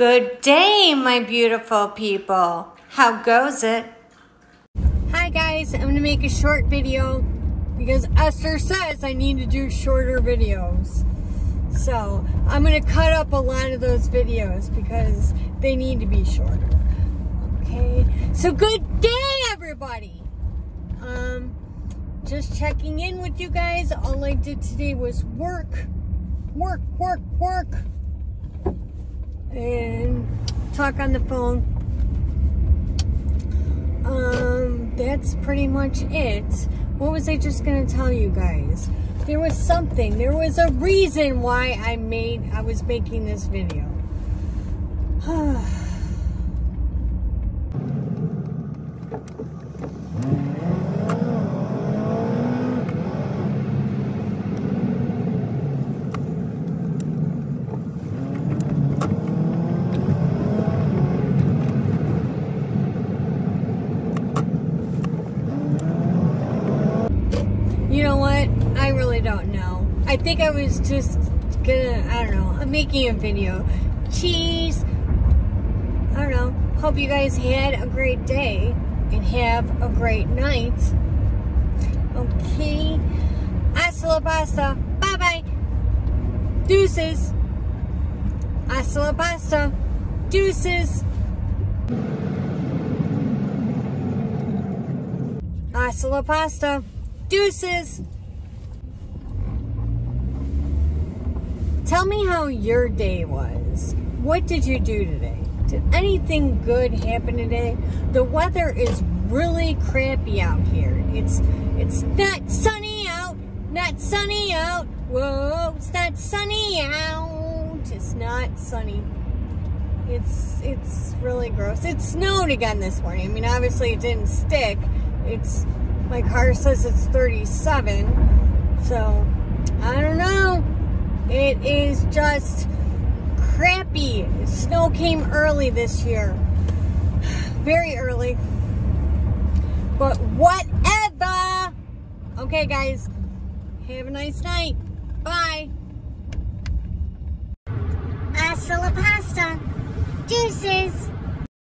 Good day, my beautiful people. How goes it? Hi guys, I'm gonna make a short video because Esther says I need to do shorter videos. So I'm gonna cut up a lot of those videos because they need to be shorter. Okay, so good day everybody. Um, just checking in with you guys. All I did today was work, work, work, work and talk on the phone. Um, that's pretty much it. What was I just gonna tell you guys? There was something, there was a reason why I made, I was making this video. You know what? I really don't know. I think I was just gonna, I don't know, I'm making a video. Cheese. I don't know. Hope you guys had a great day and have a great night. Okay. Hasta la pasta. Bye bye. Deuces. Hasta la pasta. Deuces. Hasta la pasta. Deuces. Tell me how your day was. What did you do today? Did anything good happen today? The weather is really crappy out here. It's it's not sunny out, not sunny out. Whoa, it's not sunny out. It's not sunny. It's it's really gross. It snowed again this morning. I mean, obviously it didn't stick. It's my car says it's 37. So, I don't know. It is just crappy. Snow came early this year. Very early. But whatever. Okay, guys. Have a nice night. Bye. Hasta la pasta. Deuces.